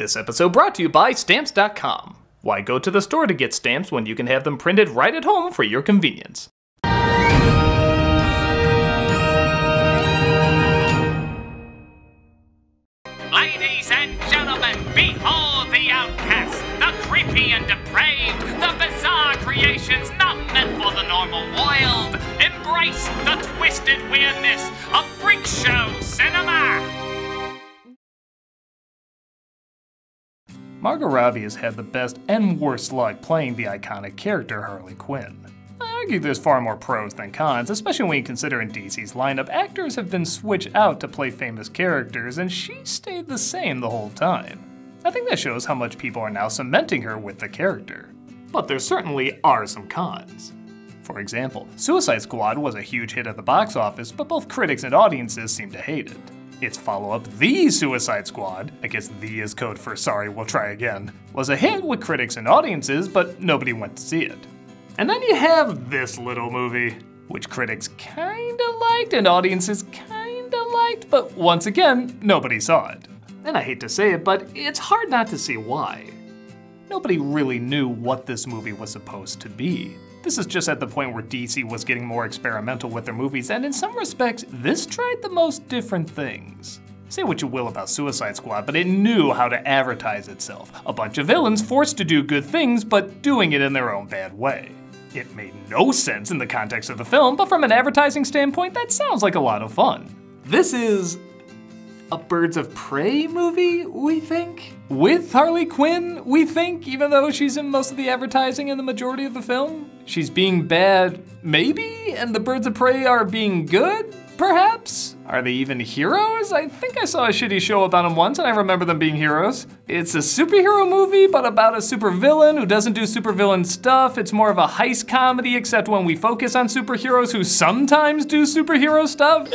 This episode brought to you by Stamps.com. Why go to the store to get stamps when you can have them printed right at home for your convenience? Ladies and gentlemen, behold the outcast, the creepy and depraved, the bizarre creations not meant for the normal world. Embrace the twisted weirdness of freak show cinema. Margot Robbie has had the best and worst luck playing the iconic character Harley Quinn. I argue there's far more pros than cons, especially when you consider in DC's lineup, actors have been switched out to play famous characters, and she stayed the same the whole time. I think that shows how much people are now cementing her with the character. But there certainly are some cons. For example, Suicide Squad was a huge hit at the box office, but both critics and audiences seem to hate it. Its follow up, The Suicide Squad, I guess the is code for sorry, we'll try again, was a hit with critics and audiences, but nobody went to see it. And then you have this little movie, which critics kinda liked and audiences kinda liked, but once again, nobody saw it. And I hate to say it, but it's hard not to see why. Nobody really knew what this movie was supposed to be. This is just at the point where DC was getting more experimental with their movies, and in some respects, this tried the most different things. Say what you will about Suicide Squad, but it knew how to advertise itself. A bunch of villains forced to do good things, but doing it in their own bad way. It made no sense in the context of the film, but from an advertising standpoint, that sounds like a lot of fun. This is a Birds of Prey movie, we think? With Harley Quinn, we think, even though she's in most of the advertising in the majority of the film? She's being bad, maybe? And the Birds of Prey are being good? Perhaps? Are they even heroes? I think I saw a shitty show about them once and I remember them being heroes. It's a superhero movie, but about a supervillain who doesn't do supervillain stuff. It's more of a heist comedy, except when we focus on superheroes who sometimes do superhero stuff.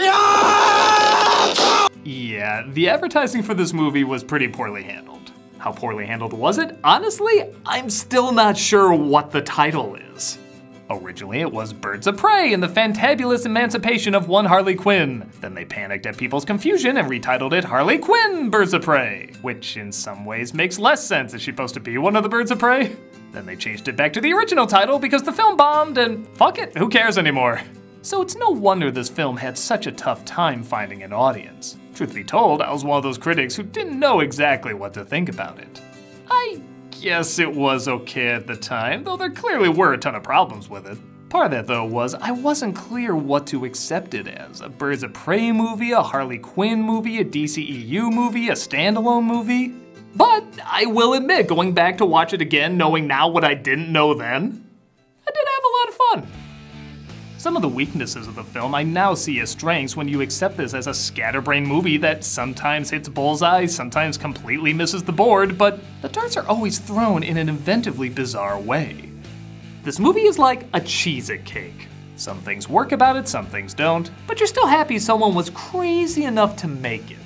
Yeah, the advertising for this movie was pretty poorly handled. How poorly handled was it? Honestly, I'm still not sure what the title is. Originally, it was Birds of Prey and the Fantabulous Emancipation of One Harley Quinn. Then they panicked at people's confusion and retitled it Harley Quinn Birds of Prey, which in some ways makes less sense. Is she supposed to be one of the Birds of Prey? Then they changed it back to the original title because the film bombed and fuck it, who cares anymore? So it's no wonder this film had such a tough time finding an audience. Truth be told, I was one of those critics who didn't know exactly what to think about it. I guess it was okay at the time, though there clearly were a ton of problems with it. Part of that, though, was I wasn't clear what to accept it as a Birds of Prey movie, a Harley Quinn movie, a DCEU movie, a standalone movie. But I will admit, going back to watch it again, knowing now what I didn't know then, I did have a lot of fun. Some of the weaknesses of the film I now see as strengths when you accept this as a scatterbrain movie that sometimes hits bullseye, sometimes completely misses the board, but the darts are always thrown in an inventively bizarre way. This movie is like a Cheez It cake. Some things work about it, some things don't, but you're still happy someone was crazy enough to make it.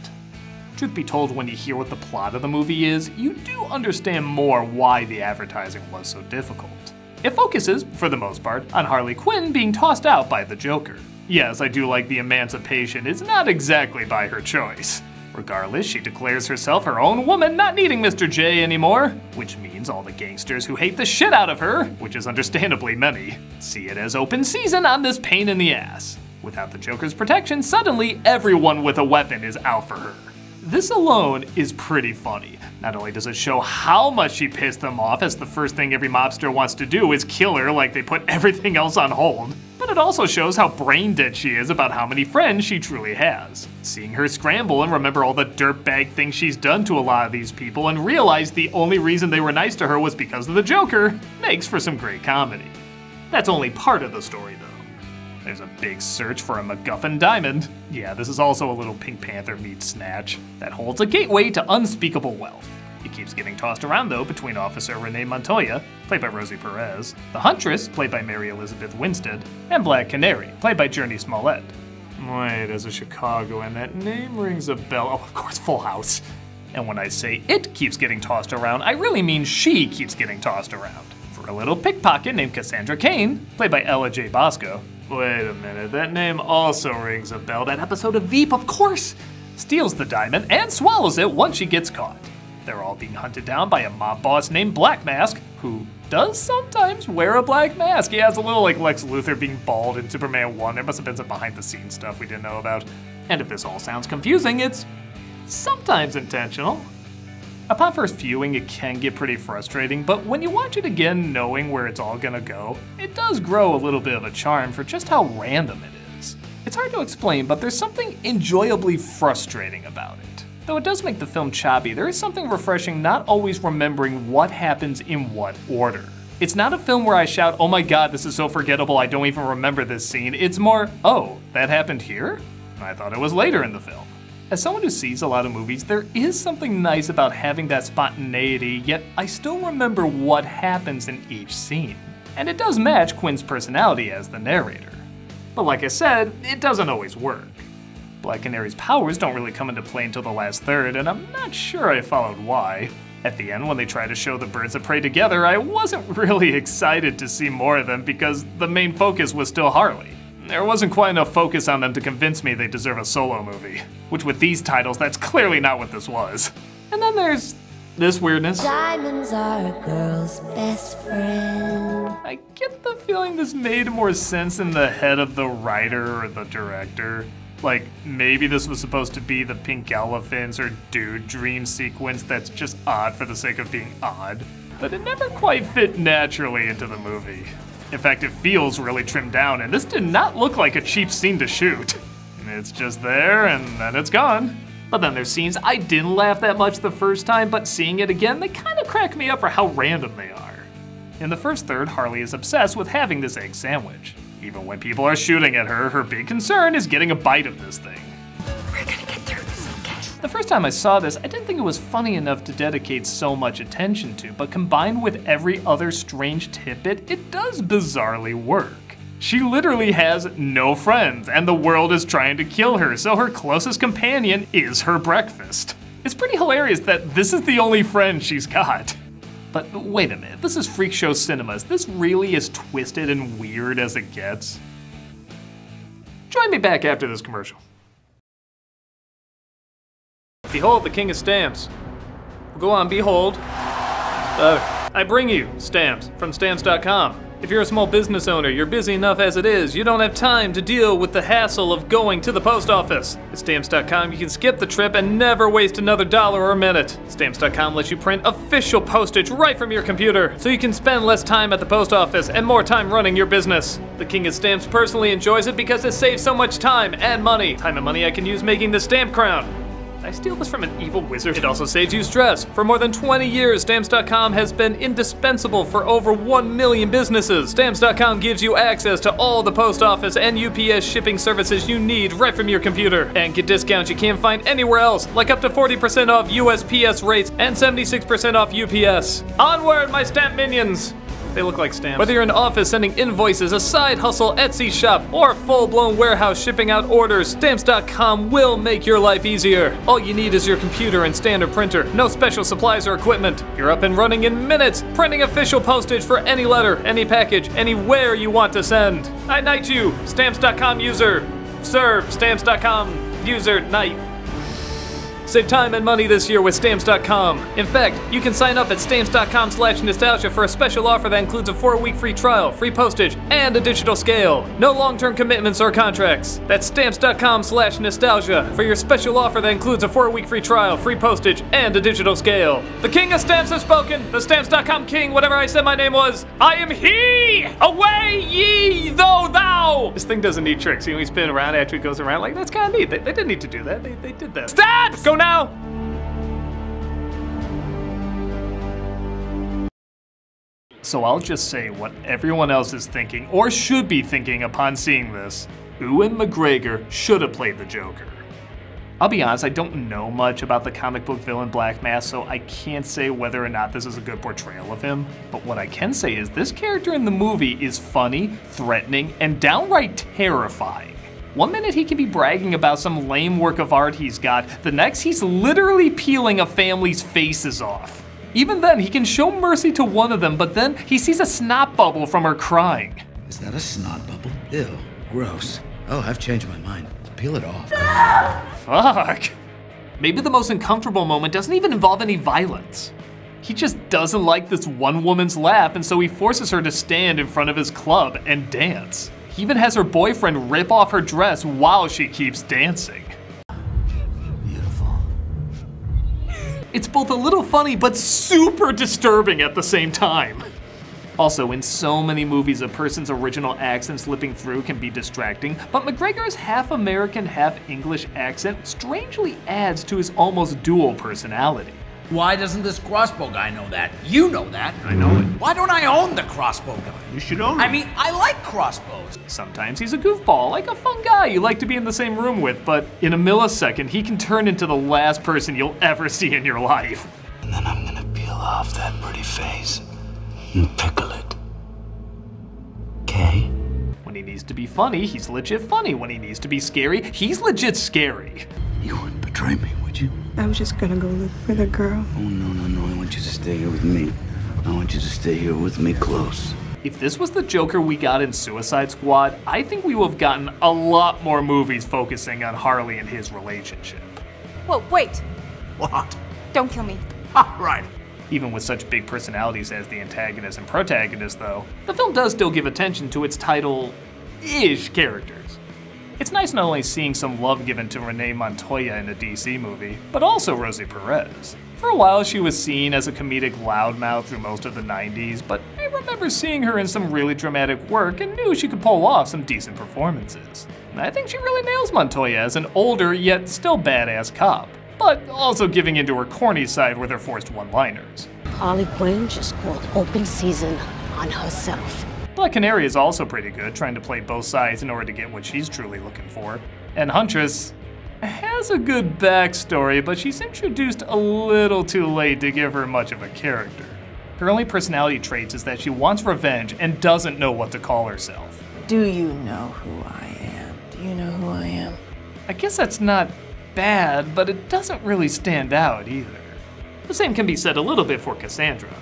Truth be told, when you hear what the plot of the movie is, you do understand more why the advertising was so difficult. It focuses, for the most part, on Harley Quinn being tossed out by the Joker. Yes, I do like the emancipation is not exactly by her choice. Regardless, she declares herself her own woman, not needing Mr. J anymore, which means all the gangsters who hate the shit out of her, which is understandably many, see it as open season on this pain in the ass. Without the Joker's protection, suddenly everyone with a weapon is out for her. This alone is pretty funny. Not only does it show how much she pissed them off, as the first thing every mobster wants to do is kill her like they put everything else on hold, but it also shows how brain dead she is about how many friends she truly has. Seeing her scramble and remember all the dirtbag things she's done to a lot of these people and realize the only reason they were nice to her was because of the Joker makes for some great comedy. That's only part of the story though. There's a big search for a MacGuffin diamond. Yeah, this is also a little Pink Panther meets Snatch that holds a gateway to unspeakable wealth. It keeps getting tossed around though between Officer Renee Montoya, played by Rosie Perez, the Huntress, played by Mary Elizabeth Winstead, and Black Canary, played by Jurnee Smollett. Wait, as a Chicagoan, that name rings a bell. Oh, of course, Full House. And when I say it keeps getting tossed around, I really mean she keeps getting tossed around. For a little pickpocket named Cassandra Cain, played by Ella Jay Basco. Wait a minute, that name also rings a bell. That episode of Veep, of course! Steals the diamond and swallows it once she gets caught. They're all being hunted down by a mob boss named Black Mask, who does sometimes wear a black mask. He has a little like Lex Luthor being bald in Superman 1. There must have been some behind the scenes stuff we didn't know about. And if this all sounds confusing, it's sometimes intentional. Upon first viewing, it can get pretty frustrating, but when you watch it again knowing where it's all gonna go, it does grow a little bit of a charm for just how random it is. It's hard to explain, but there's something enjoyably frustrating about it. Though it does make the film choppy, there is something refreshing not always remembering what happens in what order. It's not a film where I shout, oh my god, this is so forgettable, I don't even remember this scene. It's more, oh, that happened here? I thought it was later in the film. As someone who sees a lot of movies, there is something nice about having that spontaneity, yet I still remember what happens in each scene. And it does match Quinn's personality as the narrator. But like I said, it doesn't always work. Black Canary's powers don't really come into play until the last third, and I'm not sure I followed why. At the end, when they try to show the birds of prey together, I wasn't really excited to see more of them because the main focus was still Harley. There wasn't quite enough focus on them to convince me they deserve a solo movie. Which, with these titles, that's clearly not what this was. And then there's this weirdness. Diamonds are a girl's best friend. I get the feeling this made more sense in the head of the writer or the director. Like, maybe this was supposed to be the pink elephants or dude dream sequence that's just odd for the sake of being odd. But it never quite fit naturally into the movie. In fact, it feels really trimmed down, and this did not look like a cheap scene to shoot. It's just there, and then it's gone. But then there's scenes I didn't laugh that much the first time, but seeing it again, they kind of crack me up for how random they are. In the first third, Harley is obsessed with having this egg sandwich. Even when people are shooting at her, her big concern is getting a bite of this thing. First time I saw this, I didn't think it was funny enough to dedicate so much attention to, but combined with every other strange tidbit, it does bizarrely work. She literally has no friends, and the world is trying to kill her, so her closest companion is her breakfast. It's pretty hilarious that this is the only friend she's got. But wait a minute, this is Freak Show Cinema. Is this really as twisted and weird as it gets? Join me back after this commercial. Behold the king of stamps. Go on, behold. Uh, I bring you stamps from stamps.com. If you're a small business owner, you're busy enough as it is, you don't have time to deal with the hassle of going to the post office. At stamps.com, you can skip the trip and never waste another dollar or minute. Stamps.com lets you print official postage right from your computer, so you can spend less time at the post office and more time running your business. The King of Stamps personally enjoys it because it saves so much time and money. Time and money I can use making the stamp crown. I steal this from an evil wizard? It also saves you stress. For more than 20 years, Stamps.com has been indispensable for over 1 million businesses. Stamps.com gives you access to all the post office and UPS shipping services you need right from your computer. And get discounts you can't find anywhere else, like up to 40% off USPS rates and 76% off UPS. Onward, my stamp minions! They look like stamps. Whether you're in office sending invoices, a side hustle Etsy shop, or a full-blown warehouse shipping out orders, Stamps.com will make your life easier. All you need is your computer and standard printer. No special supplies or equipment. You're up and running in minutes, printing official postage for any letter, any package, anywhere you want to send. I knight you, Stamps.com user. Sir, Stamps.com user, knight. Save time and money this year with Stamps.com. In fact, you can sign up at Stamps.com slash nostalgia for a special offer that includes a four-week free trial, free postage, and a digital scale. No long-term commitments or contracts. That's Stamps.com slash nostalgia for your special offer that includes a four-week free trial, free postage, and a digital scale. The King of Stamps has spoken! The Stamps.com King, whatever I said my name was, I am he! Away thing doesn't need tricks. You know, we spin around after it goes around. Like, that's kind of neat. They, they didn't need to do that. They, they did that. Stop! Go now! So I'll just say what everyone else is thinking, or should be thinking upon seeing this. Ewan McGregor should have played the Joker. I'll be honest, I don't know much about the comic book villain Black Mask, so I can't say whether or not this is a good portrayal of him. But what I can say is this character in the movie is funny, threatening, and downright terrifying. One minute he can be bragging about some lame work of art he's got, the next he's literally peeling a family's faces off. Even then, he can show mercy to one of them, but then he sees a snot bubble from her crying. Is that a snot bubble? Ew, gross. Oh, I've changed my mind. Peel it off. Fuck. Maybe the most uncomfortable moment doesn't even involve any violence. He just doesn't like this one woman's laugh, and so he forces her to stand in front of his club and dance. He even has her boyfriend rip off her dress while she keeps dancing. Beautiful. It's both a little funny but super disturbing at the same time. Also, in so many movies, a person's original accent slipping through can be distracting, but McGregor's half American, half English accent strangely adds to his almost dual personality. Why doesn't this crossbow guy know that? You know that. I know it. Why don't I own the crossbow gun? You should own it. I mean, I like crossbows. Sometimes he's a goofball, like a fun guy you like to be in the same room with, but in a millisecond, he can turn into the last person you'll ever see in your life. And then I'm gonna peel off that pretty face and pickle it. Needs to be funny, he's legit funny. When he needs to be scary, he's legit scary. You wouldn't betray me, would you? I was just gonna go look for the girl. Oh, no, no, no. I want you to stay here with me. I want you to stay here with me close. If this was the Joker we got in Suicide Squad, I think we would have gotten a lot more movies focusing on Harley and his relationship. Whoa, wait. What? Don't kill me. Ha, right. Even with such big personalities as the antagonist and protagonist, though, the film does still give attention to its title ish characters. It's nice not only seeing some love given to Renee Montoya in a DC movie, but also Rosie Perez. For a while, she was seen as a comedic loudmouth through most of the 90s, but I remember seeing her in some really dramatic work and knew she could pull off some decent performances. I think she really nails Montoya as an older yet still badass cop, but also giving into her corny side with her forced one liners. Harley Quinn just called open season on herself. Black Canary is also pretty good, trying to play both sides in order to get what she's truly looking for. And Huntress has a good backstory, but she's introduced a little too late to give her much of a character. Her only personality traits is that she wants revenge and doesn't know what to call herself. Do you know who I am? Do you know who I am? I guess that's not bad, but it doesn't really stand out either. The same can be said a little bit for Cassandra.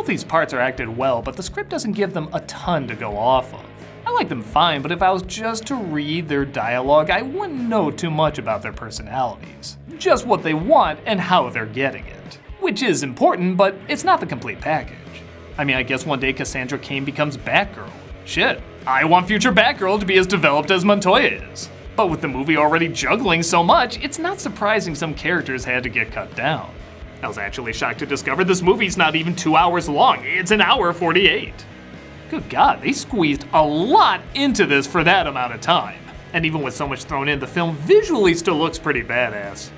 Both these parts are acted well, but the script doesn't give them a ton to go off of. I like them fine, but if I was just to read their dialogue, I wouldn't know too much about their personalities. Just what they want and how they're getting it. Which is important, but it's not the complete package. I mean, I guess one day Cassandra Cain becomes Batgirl. Shit, I want future Batgirl to be as developed as Montoya is. But with the movie already juggling so much, it's not surprising some characters had to get cut down. I was actually shocked to discover this movie's not even two hours long, it's an hour 48. Good God, they squeezed a lot into this for that amount of time. And even with so much thrown in, the film visually still looks pretty badass.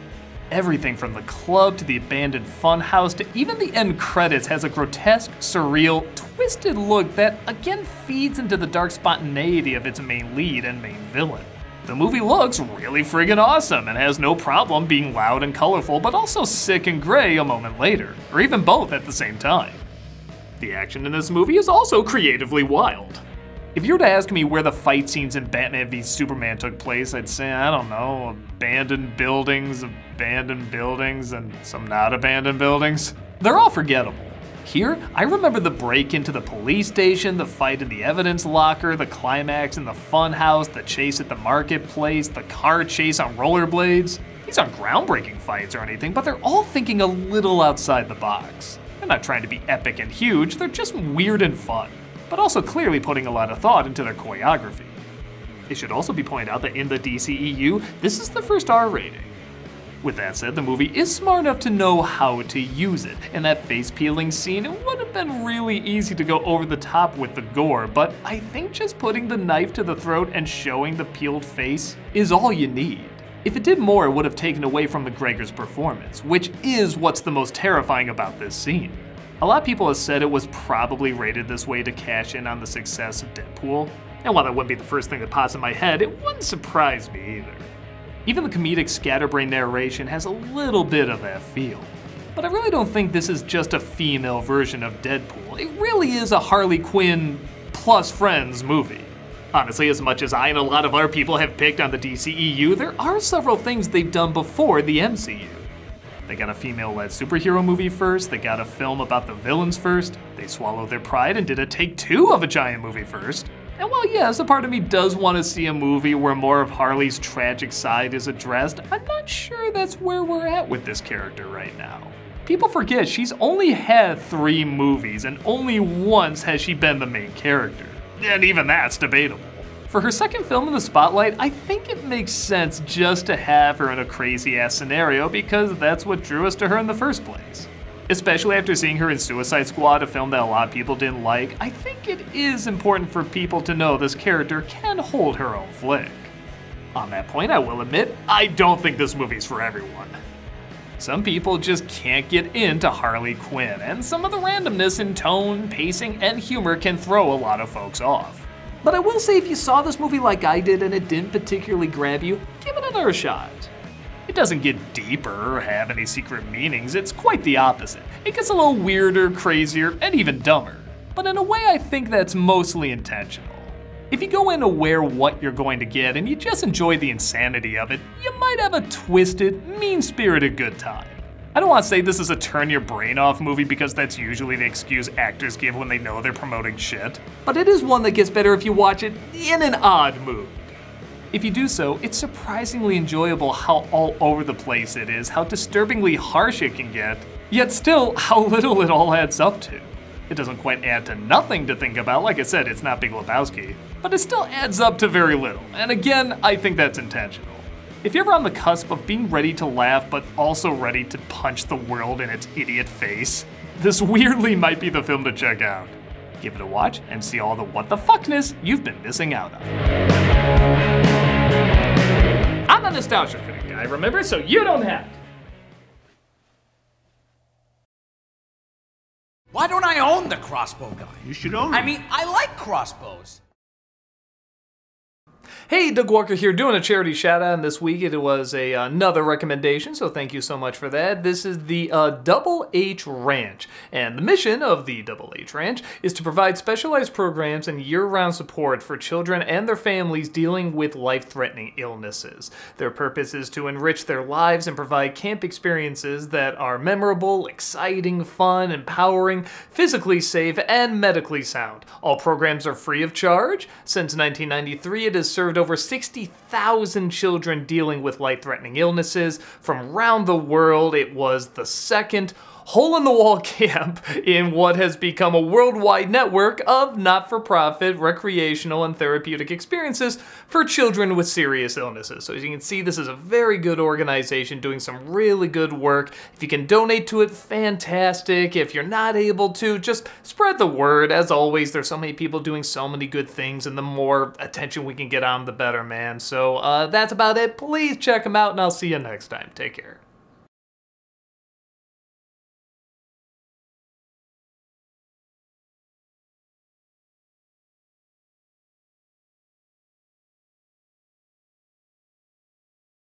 Everything from the club to the abandoned funhouse to even the end credits has a grotesque, surreal, twisted look that again feeds into the dark spontaneity of its main lead and main villain. The movie looks really friggin' awesome and has no problem being loud and colorful, but also sick and gray a moment later, or even both at the same time. The action in this movie is also creatively wild. If you were to ask me where the fight scenes in Batman v Superman took place, I'd say, I don't know, abandoned buildings, abandoned buildings, and some not abandoned buildings. They're all forgettable. Here, I remember the break into the police station, the fight in the evidence locker, the climax in the funhouse, the chase at the marketplace, the car chase on rollerblades. These aren't groundbreaking fights or anything, but they're all thinking a little outside the box. They're not trying to be epic and huge, they're just weird and fun, but also clearly putting a lot of thought into their choreography. It should also be pointed out that in the DCEU, this is the first R rating. With that said, the movie is smart enough to know how to use it. In that face peeling scene, it would have been really easy to go over the top with the gore, but I think just putting the knife to the throat and showing the peeled face is all you need. If it did more, it would have taken away from McGregor's performance, which is what's the most terrifying about this scene. A lot of people have said it was probably rated this way to cash in on the success of Deadpool, and while that wouldn't be the first thing that pops in my head, it wouldn't surprise me either. Even the comedic scatterbrain narration has a little bit of that feel. But I really don't think this is just a female version of Deadpool. It really is a Harley Quinn plus friends movie. Honestly, as much as I and a lot of our people have picked on the DCEU, there are several things they've done before the MCU. They got a female led superhero movie first, they got a film about the villains first, they swallowed their pride and did a take two of a giant movie first, And while yes, a part of me does want to see a movie where more of Harley's tragic side is addressed, I'm not sure that's where we're at with this character right now. People forget she's only had three movies, and only once has she been the main character. And even that's debatable. For her second film in the spotlight, I think it makes sense just to have her in a crazy ass scenario because that's what drew us to her in the first place. Especially after seeing her in Suicide Squad, a film that a lot of people didn't like, I think it is important for people to know this character can hold her own flick. On that point, I will admit, I don't think this movie's for everyone. Some people just can't get into Harley Quinn, and some of the randomness in tone, pacing, and humor can throw a lot of folks off. But I will say if you saw this movie like I did and it didn't particularly grab you, give it another shot. It doesn't get deeper or have any secret meanings, it's quite the opposite. It gets a little weirder, crazier, and even dumber. But in a way, I think that's mostly intentional. If you go in aware what you're going to get and you just enjoy the insanity of it, you might have a twisted, mean spirited good time. I don't want to say this is a turn your brain off movie because that's usually the excuse actors give when they know they're promoting shit, but it is one that gets better if you watch it in an odd mood. If you do so, it's surprisingly enjoyable how all over the place it is, how disturbingly harsh it can get, yet still how little it all adds up to. It doesn't quite add to nothing to think about, like I said, it's not Big Lebowski, but it still adds up to very little, and again, I think that's intentional. If you're ever on the cusp of being ready to laugh but also ready to punch the world in its idiot face, this weirdly might be the film to check out. Give it a watch and see all the what the fuckness you've been missing out on. I'm a nostalgia critic guy, remember? So you don't have to. Why don't I own the crossbow gun? You should own I mean, I like crossbows. Hey, Doug Walker here doing a charity shout out, and this week it was a, another recommendation, so thank you so much for that. This is the uh, Double H Ranch, and the mission of the Double H Ranch is to provide specialized programs and year round support for children and their families dealing with life threatening illnesses. Their purpose is to enrich their lives and provide camp experiences that are memorable, exciting, fun, empowering, physically safe, and medically sound. All programs are free of charge. Since 1993, it has served over 60,000 children dealing with life threatening illnesses from around the world. It was the second hole in the wall camp in what has become a worldwide network of not for profit recreational and therapeutic experiences for children with serious illnesses. So, as you can see, this is a very good organization doing some really good work. If you can donate to it, fantastic. If you're not able to, just spread the word. As always, there's so many people doing so many good things, and the more attention we can get on, the better, man. So, uh, that's about it. Please check them out, and I'll see you next time. Take care.